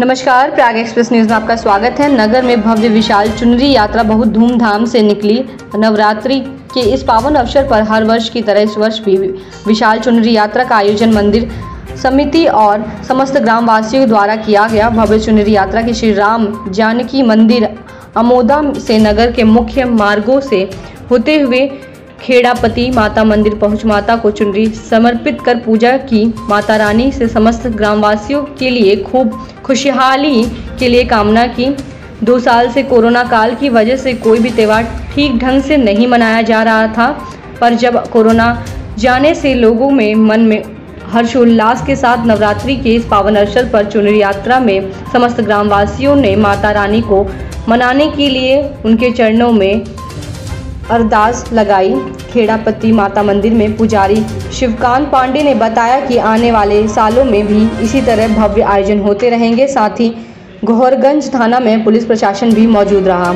नमस्कार Prayag express news में आपका स्वागत है। नगर में भव्य विशाल चुनरी यात्रा बहुत धूमधाम से निकली। नवरात्रि के इस पावन अवसर पर हर वर्ष की तरह इस वर्ष भी विशाल चुनरी यात्रा का आयोजन मंदिर समिति और समस्त ग्रामवासियों द्वारा किया गया। भव्य चुनरी यात्रा की श्री राम जानकी मंदिर अमोदा से नगर के मुख्य मार्गों से होते हुए खेड़ापति माता मंदिर पहुँच माता को चुनरी समर्पित कर पूजा की। माता रानी से समस्त ग्रामवासियों के लिए खूब खुशहाली के लिए कामना की। दो साल से कोरोना काल की वजह से कोई भी त्यौहार ठीक ढंग से नहीं मनाया जा रहा था, पर जब कोरोना जाने से लोगों में मन में हर्षोल्लास के साथ नवरात्रि के इस पावन अवसर पर चुनरी यात्रा में समस्त ग्रामवासियों ने माता रानी को मनाने के लिए उनके चरणों में अरदास लगाई। खेड़ापति माता मंदिर में पुजारी शिवकांत पांडे ने बताया कि आने वाले सालों में भी इसी तरह भव्य आयोजन होते रहेंगे। साथ ही गोहरगंज थाना में पुलिस प्रशासन भी मौजूद रहा।